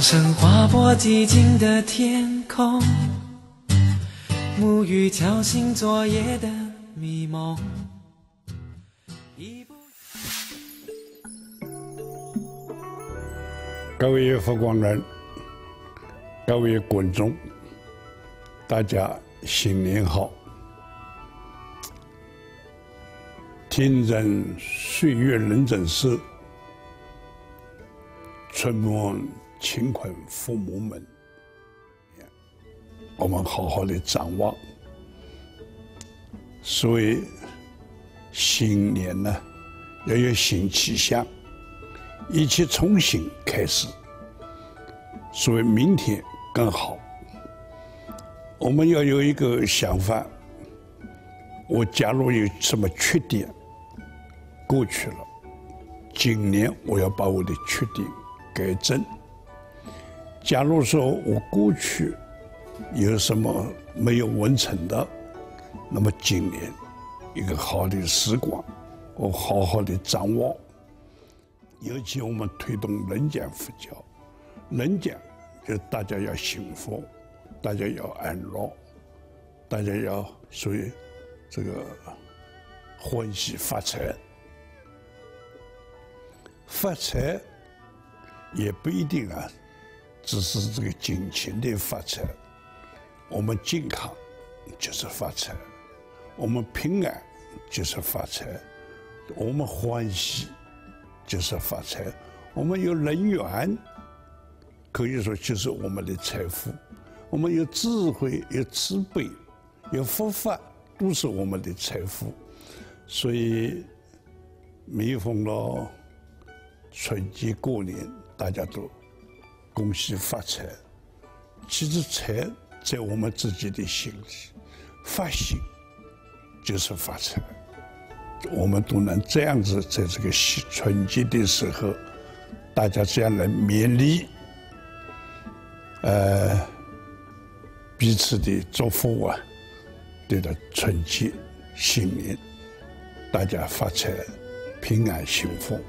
声划破寂静的天空，沐浴敲醒昨夜的迷梦。各位佛光人，各位观众，大家新年好！听人岁月人真事，春梦。勤恳父母们，我们好好的展望。所以新年呢，要有新气象，一切从新开始。所以明天更好。我们要有一个想法：我假如有什么缺点过去了，今年我要把我的缺点改正。假如说我过去有什么没有完成的，那么今年一个好的时光，我好好的掌握。尤其我们推动人间佛教，人间就大家要幸福，大家要安乐，大家要所以这个欢喜发财，发财也不一定啊。只是这个金钱的发财，我们健康就是发财，我们平安就是发财，我们欢喜就是发财，我们有人缘，可以说就是我们的财富，我们有智慧、有慈悲、有佛法，都是我们的财富。所以，每逢到春节过年，大家都。恭喜发财！其实财在我们自己的心里，发心就是发财。我们都能这样子，在这个春节的时候，大家这样来勉励，呃，彼此的祝福啊，对的春节新年，大家发财，平安幸福。